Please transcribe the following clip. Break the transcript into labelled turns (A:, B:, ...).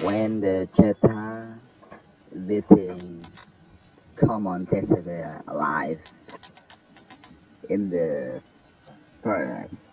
A: when the Cheta living common decibel alive in the paradise.